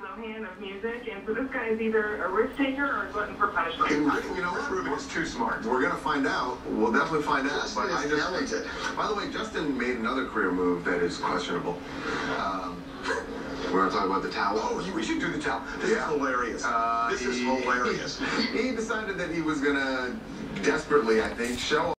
Lohan of music, and so this guy is either a risk taker or a glutton for punishment. And, you know? Ruben is too smart. We're gonna find out. We'll definitely find out. Justin but I just talented. By the way, Justin made another career move that is questionable. Um, we're gonna talk about the towel. Oh, we should do the towel. This Yeah. is hilarious. Uh, this is he- hilarious. He decided that he was gonna desperately, I think, show